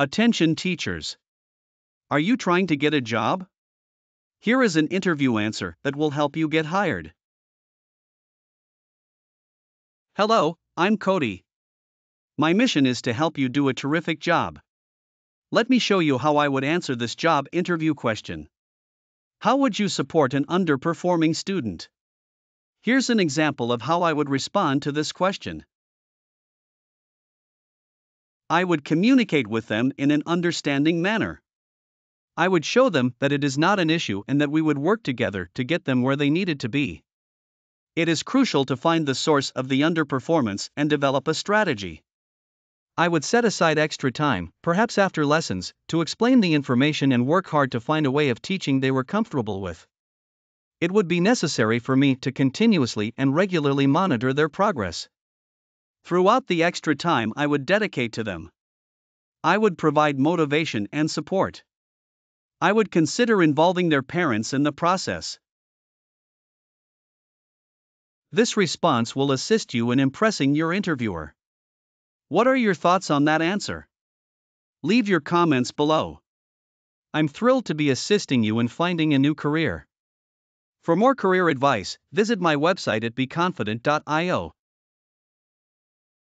Attention teachers. Are you trying to get a job? Here is an interview answer that will help you get hired. Hello, I'm Cody. My mission is to help you do a terrific job. Let me show you how I would answer this job interview question. How would you support an underperforming student? Here's an example of how I would respond to this question. I would communicate with them in an understanding manner. I would show them that it is not an issue and that we would work together to get them where they needed to be. It is crucial to find the source of the underperformance and develop a strategy. I would set aside extra time, perhaps after lessons, to explain the information and work hard to find a way of teaching they were comfortable with. It would be necessary for me to continuously and regularly monitor their progress throughout the extra time I would dedicate to them. I would provide motivation and support. I would consider involving their parents in the process. This response will assist you in impressing your interviewer. What are your thoughts on that answer? Leave your comments below. I'm thrilled to be assisting you in finding a new career. For more career advice, visit my website at beconfident.io.